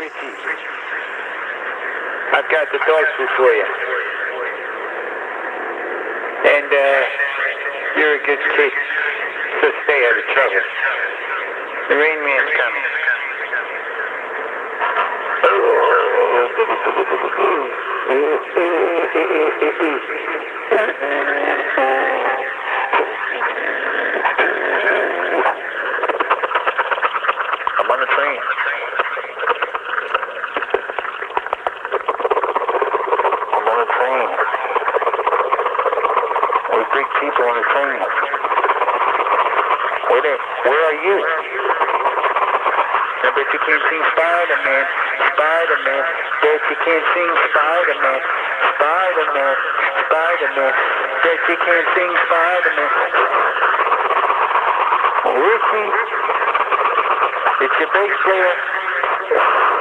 Richie, I've got the dog for you. And, uh, you're a good kid, so stay out of trouble. The Rain Man's coming. I'm on the train. I'm on the train. There's big people on the train. Where, they, where are you? I bet you can't sing Spider-Man. Spider-Man. Bet you can't sing Spider-Man. Spider-Man. Spider-Man. Bet you can't sing Spider-Man. Richie. It's your bass player.